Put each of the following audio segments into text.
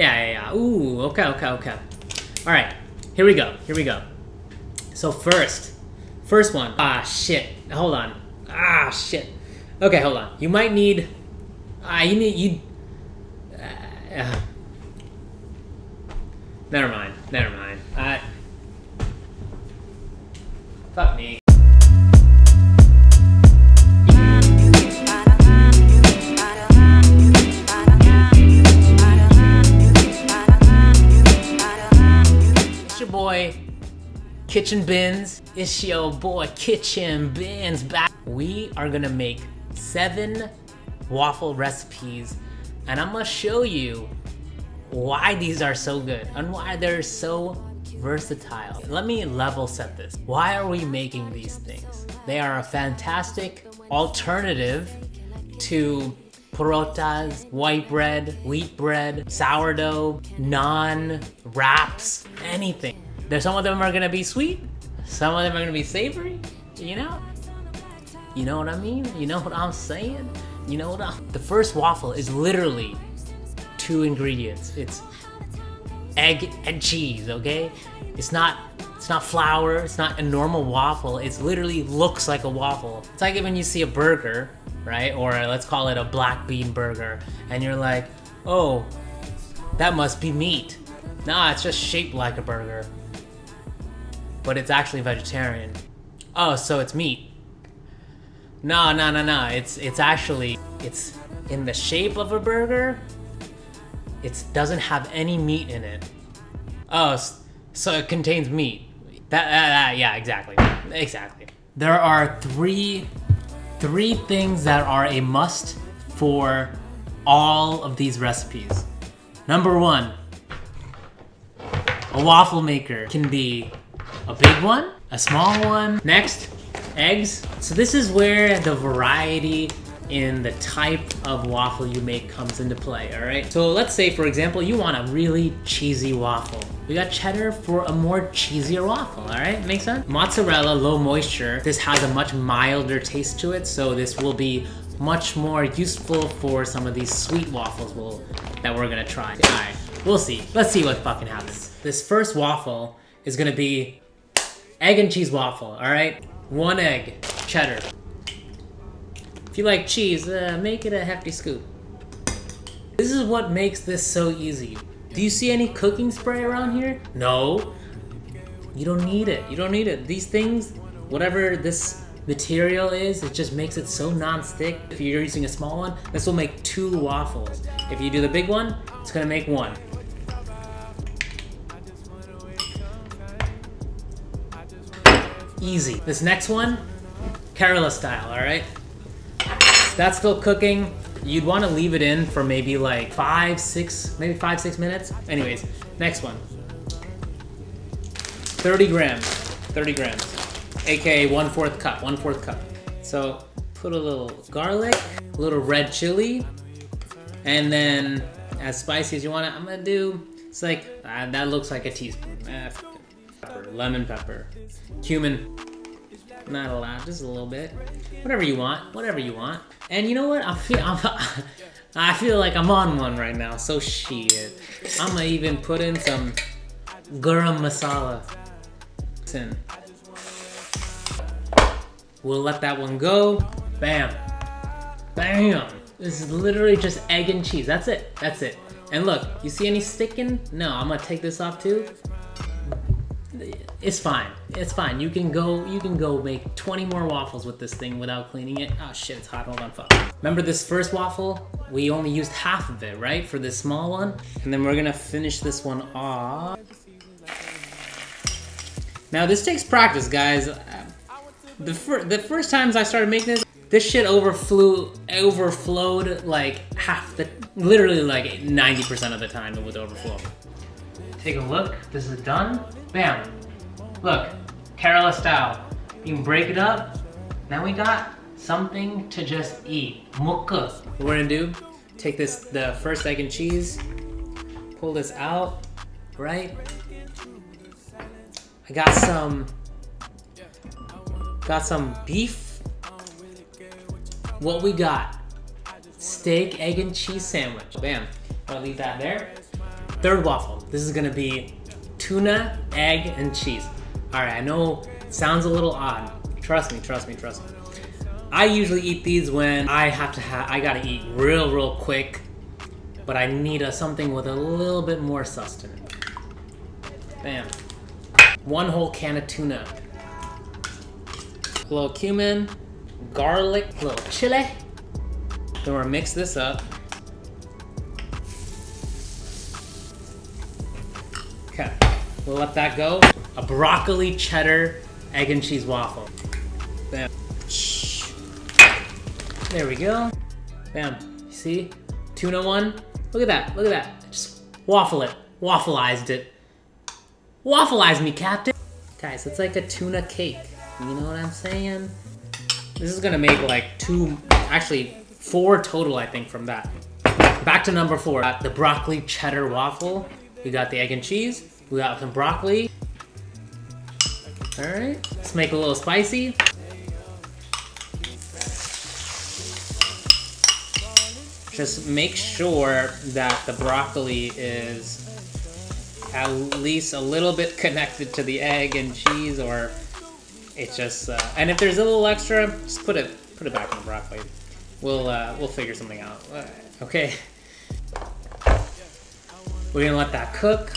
Yeah, yeah, yeah. Ooh, okay, okay, okay. All right, here we go. Here we go. So first, first one. Ah, shit. Hold on. Ah, shit. Okay, hold on. You might need. Ah, you need you. Uh, uh, never mind. Never mind. I. Fuck me. Boy, Kitchen Bins. It's your boy, Kitchen Bins back. We are gonna make seven waffle recipes, and I'm gonna show you why these are so good and why they're so versatile. Let me level set this. Why are we making these things? They are a fantastic alternative to parotas, white bread, wheat bread, sourdough, naan, wraps, anything. There's some of them are gonna be sweet, some of them are gonna be savory, you know? You know what I mean? You know what I'm saying? You know what I'm... The first waffle is literally two ingredients. It's egg and cheese, okay? It's not it's not flour, it's not a normal waffle. It literally looks like a waffle. It's like when you see a burger, right? Or let's call it a black bean burger, and you're like, "Oh, that must be meat." Nah, it's just shaped like a burger. But it's actually vegetarian. Oh, so it's meat. No, no, no, no. It's it's actually it's in the shape of a burger. It doesn't have any meat in it. Oh, so it contains meat. That, that, that yeah, exactly, exactly. There are three three things that are a must for all of these recipes. Number one, a waffle maker can be a big one, a small one. Next, eggs. So this is where the variety in the type of waffle you make comes into play, all right? So let's say, for example, you want a really cheesy waffle. We got cheddar for a more cheesier waffle, all right? Make sense? Mozzarella, low moisture. This has a much milder taste to it, so this will be much more useful for some of these sweet waffles we'll, that we're gonna try. All right, we'll see. Let's see what fucking happens. This first waffle is gonna be egg and cheese waffle, all right? One egg, cheddar. If you like cheese, uh, make it a hefty scoop. This is what makes this so easy. Do you see any cooking spray around here? No. You don't need it. You don't need it. These things, whatever this material is, it just makes it so non-stick. If you're using a small one, this will make two waffles. If you do the big one, it's gonna make one. Easy. This next one, Kerala style, all right? That's still cooking. You'd want to leave it in for maybe like five, six, maybe five, six minutes. Anyways, next one. 30 grams, 30 grams, aka one fourth cup, one fourth cup. So put a little garlic, a little red chili, and then as spicy as you want it, I'm gonna do, it's like, uh, that looks like a teaspoon. Uh, pepper, lemon pepper, cumin, not a lot, just a little bit. Whatever you want, whatever you want. And you know what? I feel I'm, I feel like I'm on one right now. So shit. I'm gonna even put in some garam masala. In. We'll let that one go. Bam. Bam. This is literally just egg and cheese. That's it. That's it. And look, you see any sticking? No, I'm gonna take this off too. It's fine. It's fine. You can go. You can go make 20 more waffles with this thing without cleaning it. Oh shit, it's hot. Hold on, fuck. Remember this first waffle? We only used half of it, right, for this small one, and then we're gonna finish this one off. Now this takes practice, guys. The fir the first times I started making this, this shit overflew, overflowed like half the, literally like 90% of the time it would overflow. Take a look. This is done. Bam. Look, Kerala style. You can break it up. Now we got something to just eat. Mukka. What we're gonna do, take this, the first egg and cheese, pull this out, right? I got some, got some beef. What we got? Steak, egg, and cheese sandwich. Bam. I'll leave that there. Third waffle. This is gonna be tuna, egg, and cheese. All right, I know it sounds a little odd. Trust me, trust me, trust me. I usually eat these when I have to have, I gotta eat real, real quick, but I need a, something with a little bit more sustenance. Bam. One whole can of tuna. A little cumin, garlic, a little chili. Then we're gonna mix this up. We'll let that go. A broccoli cheddar egg and cheese waffle. Bam. There we go. Bam. See? Tuna one. Look at that. Look at that. Just waffle it. Waffleized it. Waffleize me, Captain. Guys, it's like a tuna cake. You know what I'm saying? This is gonna make like two, actually four total, I think, from that. Back to number four. The broccoli cheddar waffle. We got the egg and cheese. We got some broccoli. All right, let's make it a little spicy. Just make sure that the broccoli is at least a little bit connected to the egg and cheese or it's just uh, and if there's a little extra just put it put it back in the broccoli. We'll uh, we'll figure something out. Okay. We're gonna let that cook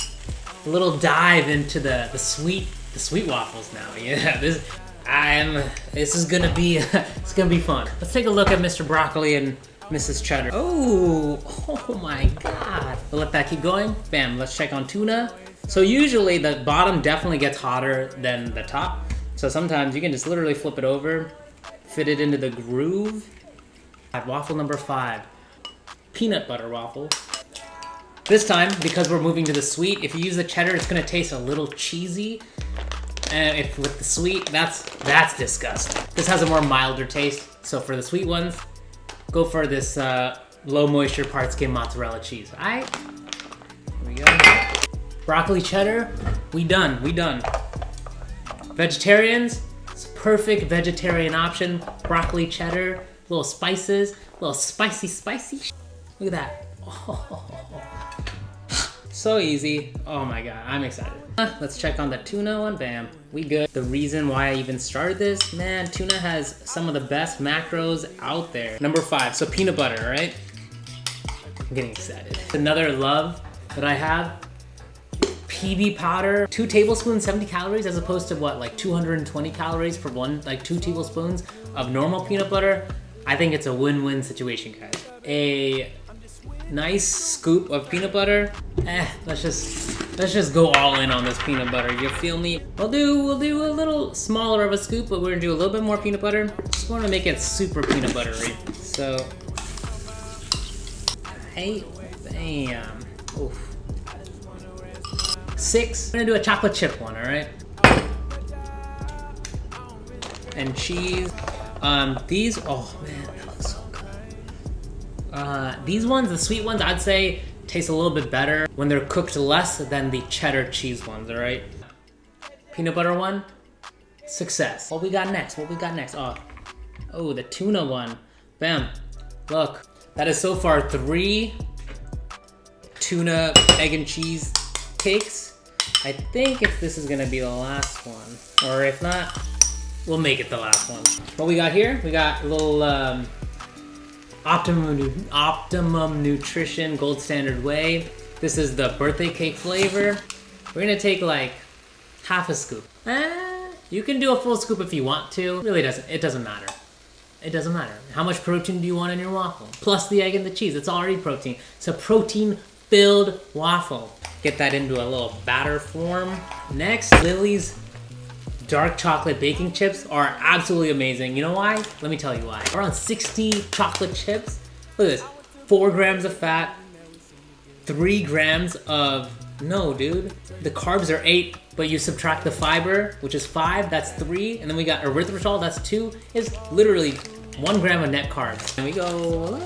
a little dive into the the sweet the sweet waffles now yeah this I'm this is gonna be it's gonna be fun let's take a look at Mr. Broccoli and Mrs. Cheddar. Oh, oh my god. We'll let that keep going. Bam, let's check on tuna. So usually the bottom definitely gets hotter than the top. So sometimes you can just literally flip it over, fit it into the groove. At Waffle number five, peanut butter waffle. This time, because we're moving to the sweet, if you use the cheddar, it's gonna taste a little cheesy. And if with the sweet, that's that's disgusting. This has a more milder taste. So for the sweet ones, go for this uh, low moisture part skim mozzarella cheese. All right, here we go. Broccoli cheddar, we done, we done. Vegetarians, it's a perfect vegetarian option. Broccoli cheddar, little spices, little spicy, spicy. Look at that. Oh, so easy. Oh my god, I'm excited. Let's check on the tuna one. Bam, we good. The reason why I even started this, man, tuna has some of the best macros out there. Number five, so peanut butter, right? I'm getting excited. Another love that I have, PB powder, two tablespoons, 70 calories, as opposed to what, like 220 calories for one, like two tablespoons of normal peanut butter. I think it's a win-win situation, guys. A nice scoop of peanut butter. Eh, let's just let's just go all in on this peanut butter. You feel me? We'll do we'll do a little smaller of a scoop, but we're gonna do a little bit more peanut butter. Just want to make it super peanut buttery. So, hey, bam. Oof. Six. I'm gonna do a chocolate chip one. All right. And cheese. Um, these. Oh man, Uh, these ones, the sweet ones, I'd say taste a little bit better when they're cooked less than the cheddar cheese ones, all right? Peanut butter one, success. What we got next? What we got next? Oh, oh, the tuna one. Bam. Look, that is so far three tuna egg and cheese cakes. I think if this is gonna be the last one, or if not, we'll make it the last one. What we got here? We got a little um, Optimum, Optimum Nutrition Gold Standard Whey. This is the birthday cake flavor. We're gonna take like half a scoop. Eh, you can do a full scoop if you want to. Really doesn't, it doesn't matter. It doesn't matter. How much protein do you want in your waffle? Plus the egg and the cheese, it's already protein. It's a protein filled waffle. Get that into a little batter form. Next, Lily's dark chocolate baking chips are absolutely amazing. You know why? Let me tell you why. Around 60 chocolate chips. Look at this. Four grams of fat, three grams of, no dude. The carbs are eight, but you subtract the fiber, which is five, that's three. And then we got erythritol, that's two. It's literally one gram of net carbs. And we go,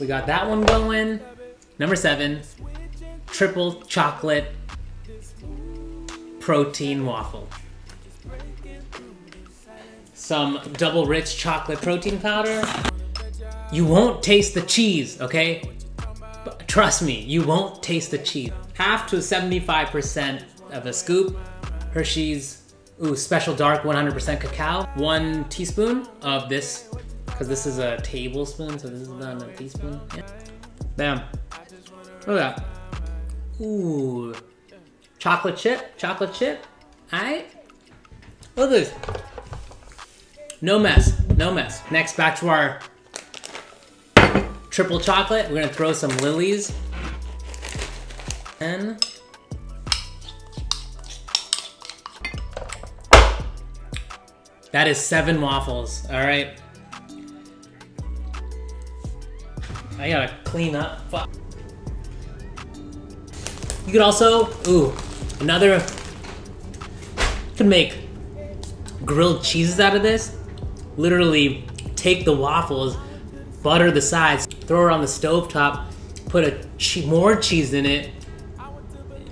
we got that one going. Number seven, triple chocolate protein waffle. Some double rich chocolate protein powder. You won't taste the cheese, okay? But trust me, you won't taste the cheese. Half to 75% of a scoop. Hershey's, ooh, special dark 100% cacao. One teaspoon of this, because this is a tablespoon, so this is not a teaspoon. Yeah. Bam. Look at that. Ooh. Chocolate chip, chocolate chip. Alright. Look at this. No mess, no mess. Next, back to our triple chocolate. We're gonna throw some Lily's. And that is seven waffles. All right. I gotta clean up. Fuck. You could also, ooh, another, can make grilled cheeses out of this. Literally take the waffles, butter the sides, throw it on the stove top, put a che more cheese in it.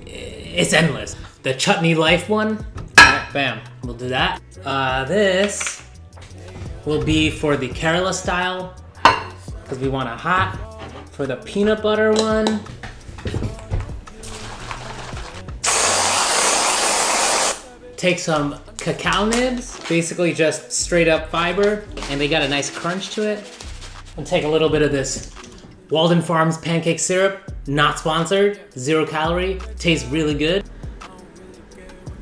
It's endless. The chutney life one, right, bam, we'll do that. Uh, this will be for the Kerala style, because we want a hot. For the peanut butter one, take some cacao nibs, basically just straight up fiber, and they got a nice crunch to it. And take a little bit of this Walden Farms pancake syrup, not sponsored, zero calorie, tastes really good.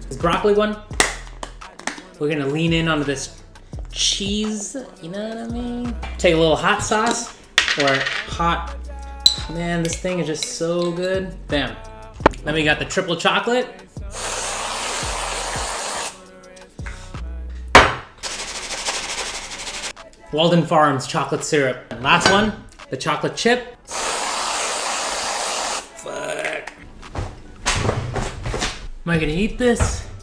This broccoli one, we're gonna lean in onto this cheese, you know what I mean? Take a little hot sauce, or hot, man, this thing is just so good. Bam. Then we got the triple chocolate, Walden Farms chocolate syrup. And last one, the chocolate chip. Fuck. Am I gonna eat this?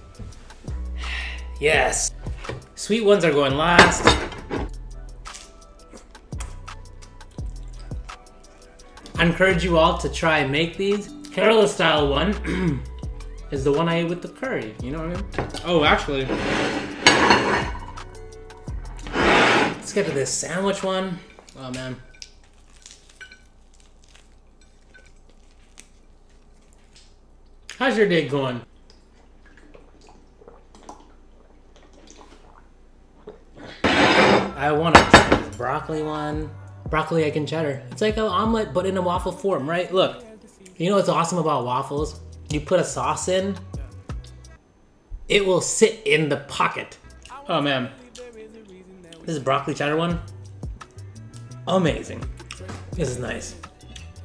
Yes. Sweet ones are going last. I encourage you all to try and make these. Kerala style one is the one I ate with the curry. You know what I mean? Oh, actually, Let's get to this sandwich one. Oh man. How's your day going? I want to try this broccoli one. Broccoli egg and cheddar. It's like an omelet, but in a waffle form, right? Look, you know what's awesome about waffles? You put a sauce in, it will sit in the pocket. Oh man, this is broccoli cheddar one. Amazing. This is nice.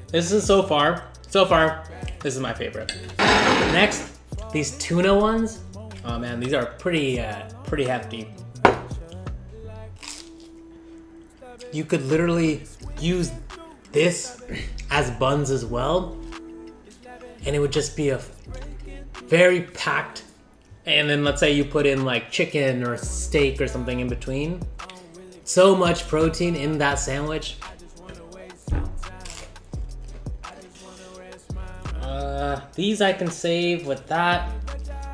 This is so far, so far, this is my favorite. Next, these tuna ones. Oh man, these are pretty, uh, pretty hefty. You could literally use this as buns as well, and it would just be a very packed. And then let's say you put in like chicken or steak or something in between so much protein in that sandwich. Uh, these I can save with that.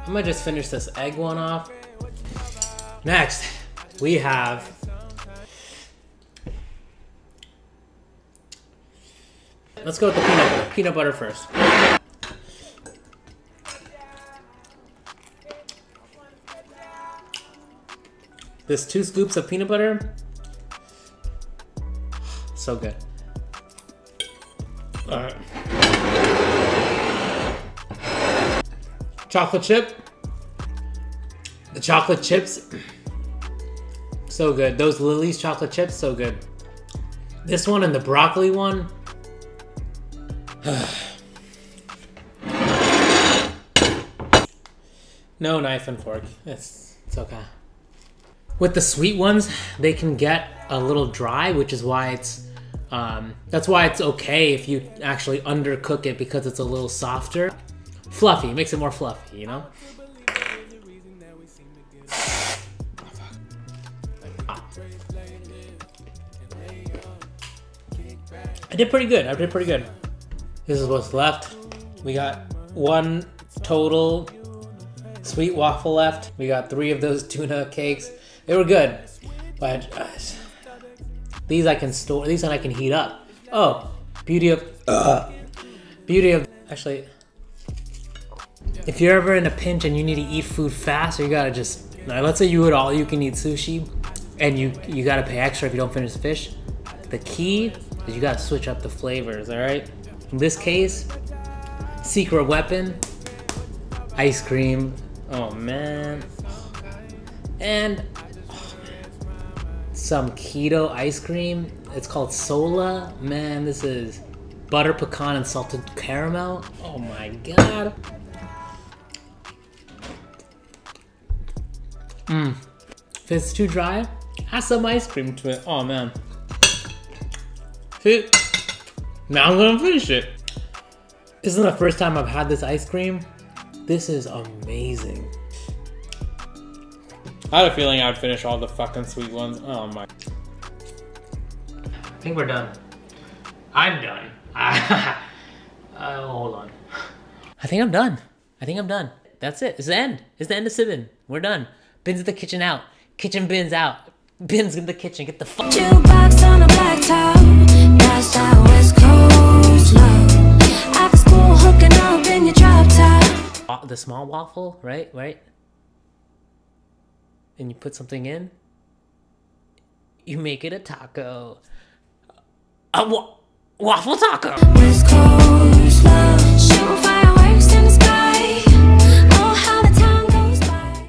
I'm gonna just finish this egg one off. Next, we have Let's go with the peanut butter. Peanut butter first. This two scoops of peanut butter. So good. Alright. Chocolate chip. The chocolate chips. So good. Those Lily's chocolate chips, so good. This one and the broccoli one. no knife and fork. It's, it's okay. With the sweet ones, they can get a little dry, which is why it's um, that's why it's okay if you actually undercook it because it's a little softer. Fluffy, makes it more fluffy, you know? I did pretty good. I did pretty good. This is what's left. We got one total sweet waffle left. We got three of those tuna cakes. They were good, but uh, these I can store. These and I can heat up. Oh, beauty of Beauty of actually, if you're ever in a pinch and you need to eat food fast, or you gotta just now, let's say you would all you can eat sushi, and you you gotta pay extra if you don't finish the fish. The key is you gotta switch up the flavors. All right. In this case, secret weapon, ice cream. Oh man, and some keto ice cream. It's called Sola. Man, this is butter pecan and salted caramel. Oh my god. Mmm. If it's too dry, add some ice cream to it. Oh man. See? Now I'm gonna finish it. This isn't the first time I've had this ice cream. This is amazing. I had a feeling I'd finish all the fucking sweet ones. Oh my. I think we're done. I'm done. uh, hold on. I think I'm done. I think I'm done. That's it. It's the end. It's the end of Sibin. We're done. Bins in the kitchen out. Kitchen bins out. Bins in the kitchen. Get the fuck. Jukebox on a black top. That's that West Coast love. After school, hooking up in your drop top. the small waffle, right? Right? And you put something in. You make it a taco. A wa- waffle taco.